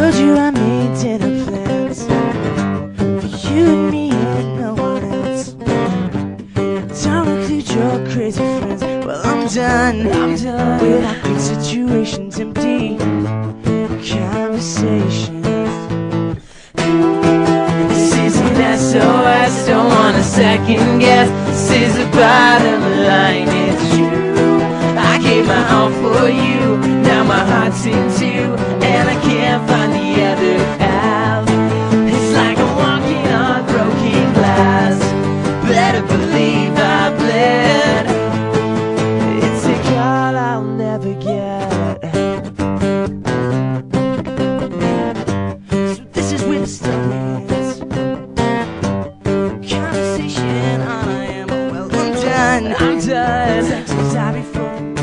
told you I made it plans For you and me and no one else. Don't include your crazy friends. Well, I'm done, I'm done. With awkward situations, empty conversations. This is an SOS, don't want a second guess. This is the bottom line, it's true. I gave my all for you, now my heart's in tears. Done. I'm done.